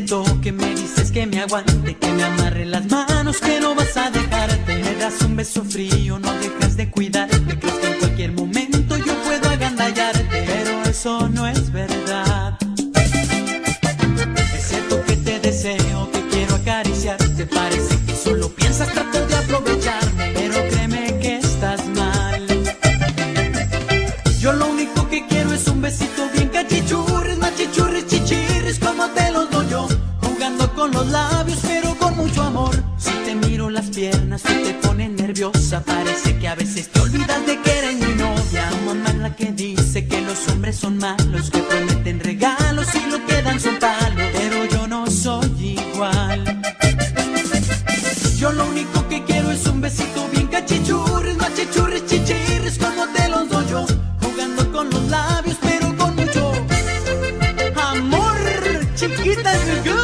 toque, me dices que me aguante, que me amarre las manos, que no vas a dejarte. Me das un beso frío, no dejas de cuidarte, crees que en cualquier momento yo puedo agandallarte, pero eso no es verdad. Es cierto que te deseo, que quiero acariciarte, parece que solo piensas tratar de aprovecharme, pero créeme que estás mal. Yo lo único que quiero es un besito bien cachichurris, machichurris, chichirris, como te los con los labios, pero con mucho amor. Si te miro las piernas, tú te pones nerviosa, parece que a veces te olvidas de que eres mi novia. Tu mamá es la que dice que los hombres son malos, que prometen regalos y lo que dan son palos, pero yo no soy igual. Yo lo único que quiero es un besito bien cachichurris, machichurris, chichirris, como te los doy yo, jugando con los labios, pero con mucho amor, chiquita girl. Si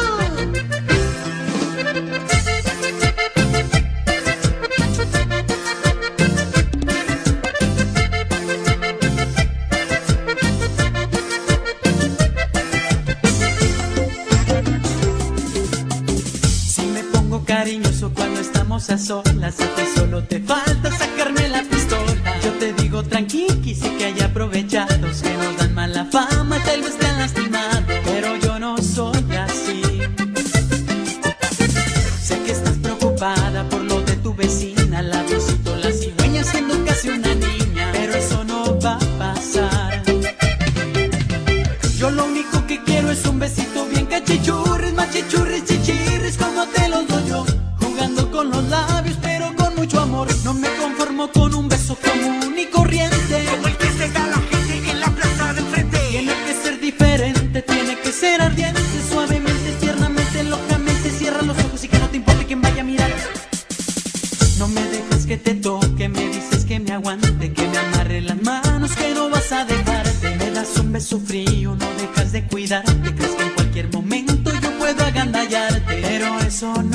cariñoso cuando estamos a solas, a ti solo te falta sacarme la pistola. Yo te digo tranqui, sé que hay aprovechados que nos dan mala fama, tal vez te han lastimado, pero yo no soy así. Sé que estás preocupada por lo de tu vecina, la diosito, la cigüeña siendo casi una niña, pero eso no va a pasar. Yo lo único que quiero es un besito bien cachichurris, machichurris, chichirris, con los labios, pero con mucho amor. No me conformo con un beso común y corriente, Como el que se da la gente en la plaza de enfrente. tiene que ser diferente, tiene que ser ardiente, suavemente, tiernamente, locamente. Cierra los ojos y que no te importe quién vaya a mirar. No me dejes que te toque, me dices que me aguante, que me amarre las manos, que no vas a dejarte. Me das un beso frío, no dejas de cuidarte, crees que en cualquier momento yo puedo agandallarte, pero eso no